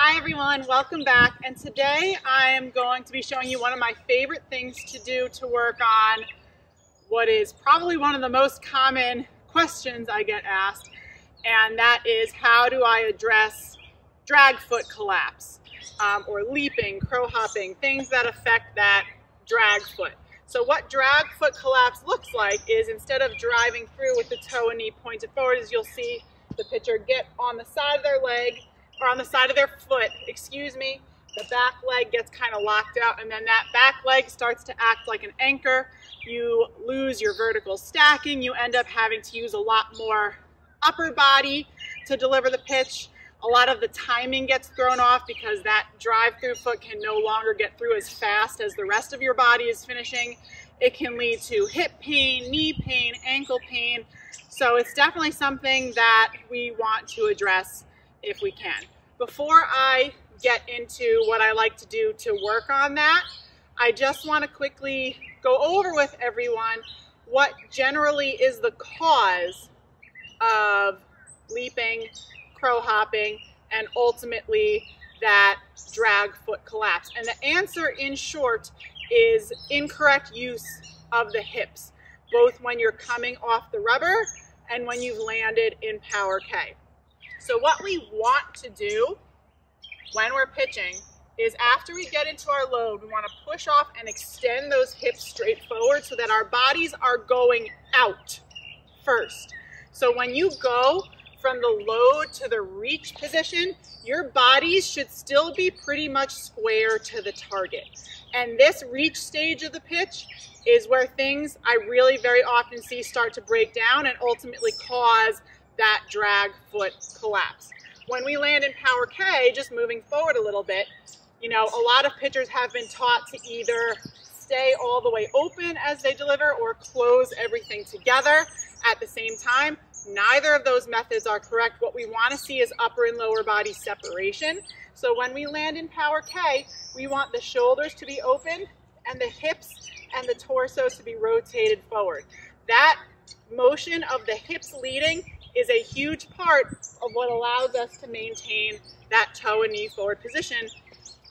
Hi everyone, welcome back. And today I am going to be showing you one of my favorite things to do to work on what is probably one of the most common questions I get asked, and that is how do I address drag foot collapse um, or leaping, crow hopping, things that affect that drag foot. So what drag foot collapse looks like is instead of driving through with the toe and knee pointed forward, as you'll see the pitcher get on the side of their leg or on the side of their foot, excuse me, the back leg gets kind of locked out and then that back leg starts to act like an anchor. You lose your vertical stacking. You end up having to use a lot more upper body to deliver the pitch. A lot of the timing gets thrown off because that drive through foot can no longer get through as fast as the rest of your body is finishing. It can lead to hip pain, knee pain, ankle pain. So it's definitely something that we want to address if we can. Before I get into what I like to do to work on that, I just want to quickly go over with everyone what generally is the cause of leaping, crow hopping, and ultimately that drag foot collapse. And the answer in short is incorrect use of the hips, both when you're coming off the rubber and when you've landed in power K. So what we want to do when we're pitching is after we get into our load, we want to push off and extend those hips straight forward so that our bodies are going out first. So when you go from the load to the reach position, your bodies should still be pretty much square to the target. And this reach stage of the pitch is where things I really very often see start to break down and ultimately cause that drag foot collapse. When we land in power K, just moving forward a little bit, you know, a lot of pitchers have been taught to either stay all the way open as they deliver or close everything together at the same time. Neither of those methods are correct. What we want to see is upper and lower body separation. So when we land in power K, we want the shoulders to be open and the hips and the torso to be rotated forward. That motion of the hips leading is a huge part of what allows us to maintain that toe and knee forward position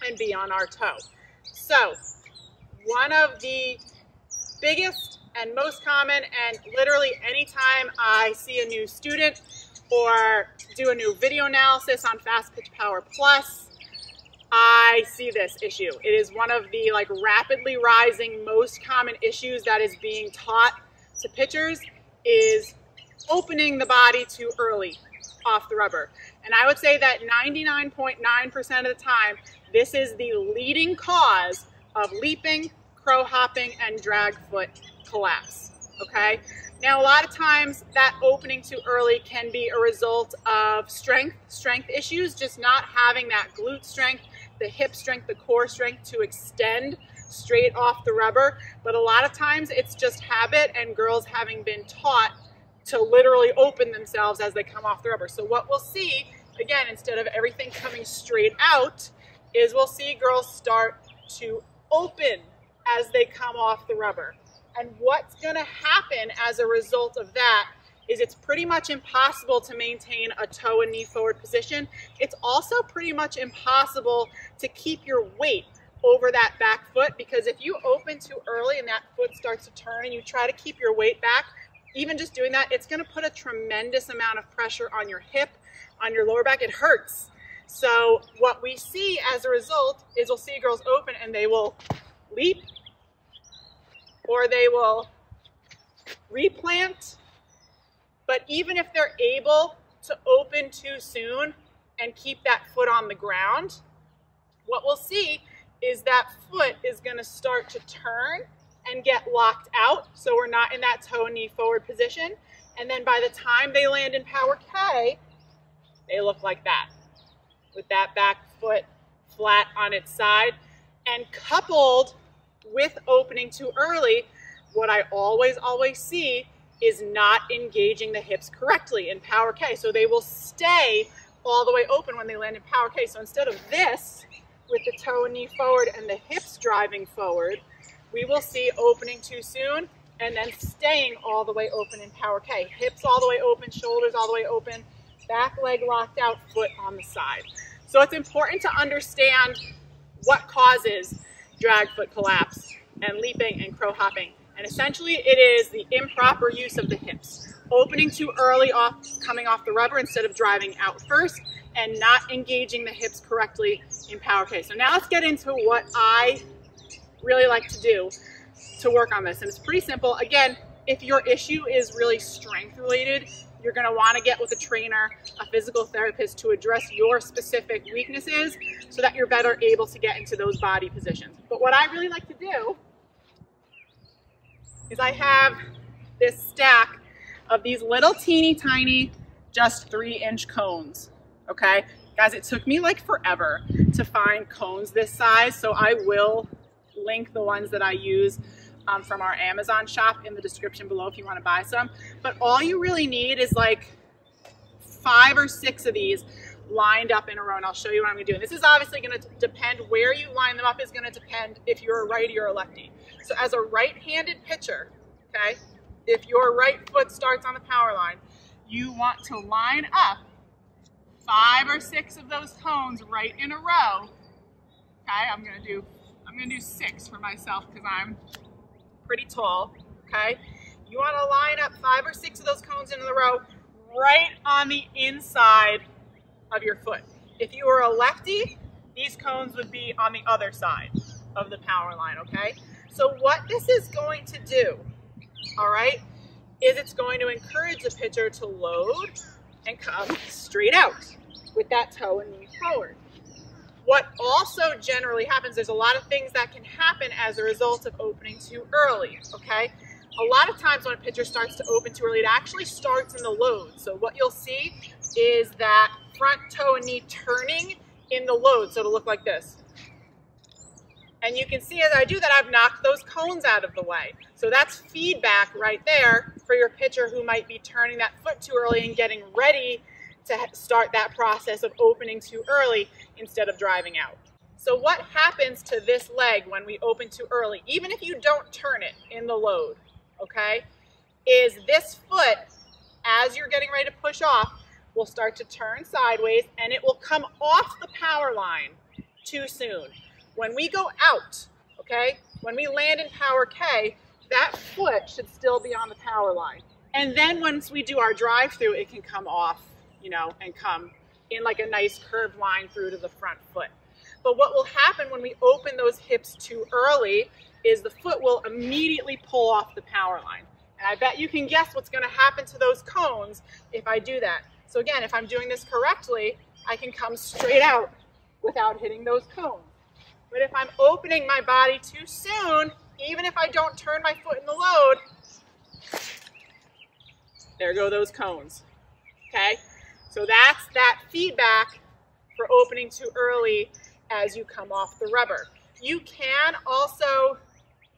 and be on our toe. So one of the biggest and most common and literally anytime I see a new student or do a new video analysis on Fastpitch Power Plus, I see this issue. It is one of the like rapidly rising most common issues that is being taught to pitchers is opening the body too early off the rubber. And I would say that 99.9% .9 of the time, this is the leading cause of leaping, crow hopping, and drag foot collapse, okay? Now, a lot of times that opening too early can be a result of strength, strength issues, just not having that glute strength, the hip strength, the core strength to extend straight off the rubber. But a lot of times it's just habit and girls having been taught to literally open themselves as they come off the rubber. So what we'll see, again, instead of everything coming straight out, is we'll see girls start to open as they come off the rubber. And what's gonna happen as a result of that is it's pretty much impossible to maintain a toe and knee forward position. It's also pretty much impossible to keep your weight over that back foot because if you open too early and that foot starts to turn and you try to keep your weight back, even just doing that, it's gonna put a tremendous amount of pressure on your hip, on your lower back. It hurts. So what we see as a result is we'll see girls open and they will leap or they will replant. But even if they're able to open too soon and keep that foot on the ground, what we'll see is that foot is gonna start to turn and get locked out. So we're not in that toe knee forward position. And then by the time they land in power K, they look like that with that back foot flat on its side. And coupled with opening too early, what I always, always see is not engaging the hips correctly in power K. So they will stay all the way open when they land in power K. So instead of this, with the toe and knee forward and the hips driving forward, we will see opening too soon and then staying all the way open in power K. Hips all the way open, shoulders all the way open, back leg locked out, foot on the side. So it's important to understand what causes drag foot collapse and leaping and crow hopping. And essentially it is the improper use of the hips. Opening too early off, coming off the rubber instead of driving out first and not engaging the hips correctly in power K. So now let's get into what I really like to do to work on this. And it's pretty simple. Again, if your issue is really strength related, you're gonna wanna get with a trainer, a physical therapist to address your specific weaknesses so that you're better able to get into those body positions. But what I really like to do is I have this stack of these little teeny tiny, just three inch cones, okay? Guys, it took me like forever to find cones this size, so I will link the ones that I use um, from our Amazon shop in the description below if you wanna buy some. But all you really need is like five or six of these lined up in a row and I'll show you what I'm gonna do. And this is obviously gonna depend where you line them up is gonna depend if you're a righty or a lefty. So as a right-handed pitcher, okay, if your right foot starts on the power line, you want to line up five or six of those cones right in a row. Okay, I'm gonna do, I'm gonna do six for myself because I'm pretty tall, okay? You wanna line up five or six of those cones in a row right on the inside of your foot. If you were a lefty, these cones would be on the other side of the power line, okay? So what this is going to do, all right, is it's going to encourage the pitcher to load and come straight out with that toe and knee forward. What also generally happens, there's a lot of things that can happen as a result of opening too early, okay? A lot of times when a pitcher starts to open too early, it actually starts in the load. So what you'll see is that front toe and knee turning in the load. So it'll look like this. And you can see as I do that, I've knocked those cones out of the way. So that's feedback right there for your pitcher who might be turning that foot too early and getting ready to start that process of opening too early instead of driving out. So what happens to this leg when we open too early, even if you don't turn it in the load, okay, is this foot, as you're getting ready to push off, will start to turn sideways and it will come off the power line too soon. When we go out, okay, when we land in power K, that foot should still be on the power line. And then once we do our drive through, it can come off, you know, and come in like a nice curved line through to the front foot. But what will happen when we open those hips too early is the foot will immediately pull off the power line. And I bet you can guess what's gonna happen to those cones if I do that. So again, if I'm doing this correctly, I can come straight out without hitting those cones. But if I'm opening my body too soon, even if I don't turn my foot in the load, there go those cones, okay? So that's that feedback for opening too early as you come off the rubber. You can also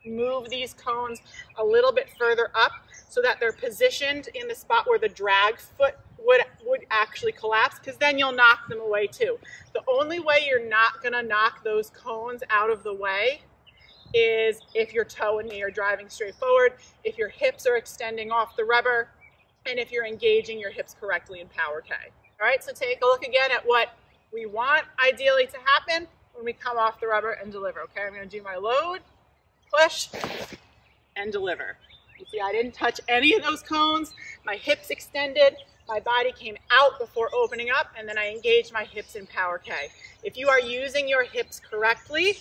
move these cones a little bit further up so that they're positioned in the spot where the drag foot would, would actually collapse because then you'll knock them away too. The only way you're not gonna knock those cones out of the way is if your toe and knee are driving straight forward, if your hips are extending off the rubber, and if you're engaging your hips correctly in power K. All right, so take a look again at what we want ideally to happen when we come off the rubber and deliver. Okay, I'm gonna do my load, push, and deliver. You see, I didn't touch any of those cones. My hips extended, my body came out before opening up, and then I engaged my hips in Power K. If you are using your hips correctly,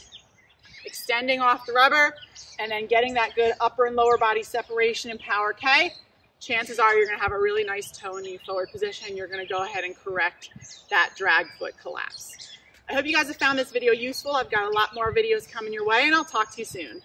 extending off the rubber, and then getting that good upper and lower body separation in Power K, chances are you're gonna have a really nice toe and knee forward position. You're gonna go ahead and correct that drag foot collapse. I hope you guys have found this video useful. I've got a lot more videos coming your way, and I'll talk to you soon.